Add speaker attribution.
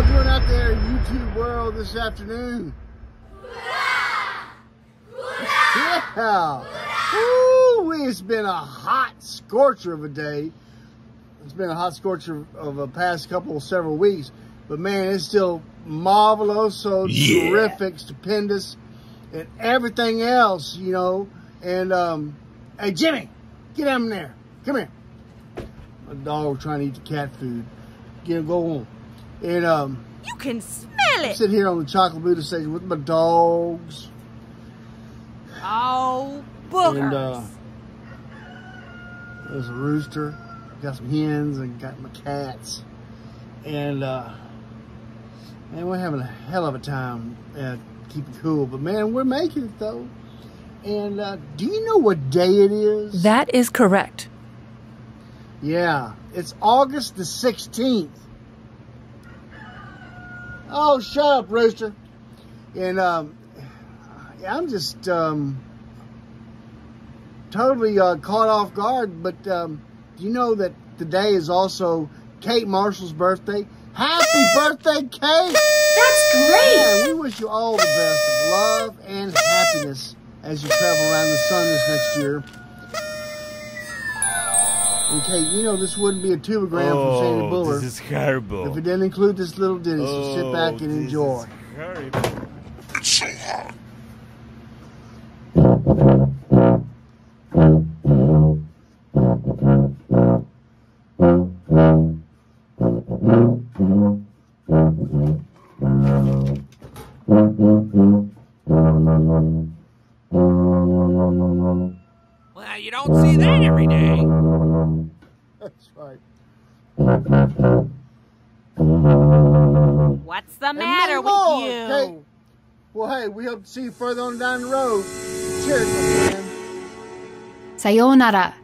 Speaker 1: y'all doing out there in YouTube world this afternoon? Yeah. Woo, it's been a hot scorcher of a day. It's been a hot scorcher of a past couple, several weeks. But man, it's still marvelous, so
Speaker 2: Yeah.
Speaker 1: terrific, stupendous, and everything else, you know. And, um, hey, Jimmy, get down there. Come here. My dog trying to eat the cat food. Get him, go on. And, um,
Speaker 3: You can smell
Speaker 1: I
Speaker 3: it.
Speaker 1: sit here on the chocolate Buddha station with my dogs.
Speaker 3: Oh, boogers.
Speaker 1: And uh, there's a rooster, got some hens, and got my cats. And uh, man, we're having a hell of a time uh, keeping cool. But man, we're making it though. And uh, do you know what day it is?
Speaker 4: That is correct.
Speaker 1: Yeah, it's August the 16th. Oh, shut up, Rooster. And um, yeah, I'm just um, totally uh, caught off guard. But um, do you know that today is also Kate Marshall's birthday? Happy birthday, Kate!
Speaker 5: That's great.
Speaker 1: Yeah, we wish you all the best of love and happiness as you travel around the sun this next year. And Kate, you know this wouldn't be a TubaGram from Sandy
Speaker 2: Oh,
Speaker 1: Buller
Speaker 2: this is horrible.
Speaker 1: if it didn't include this little ditty. So sit oh, back and
Speaker 2: Oh, this
Speaker 1: enjoy.
Speaker 2: is horrible.
Speaker 6: Well, you don't see that every day.
Speaker 1: That's right.
Speaker 3: What's the matter
Speaker 1: many
Speaker 3: with
Speaker 1: more,
Speaker 3: you?
Speaker 1: Kate. Well, hey, we hope to see you further on down the road. Cheers, my friend.
Speaker 5: Sayonara.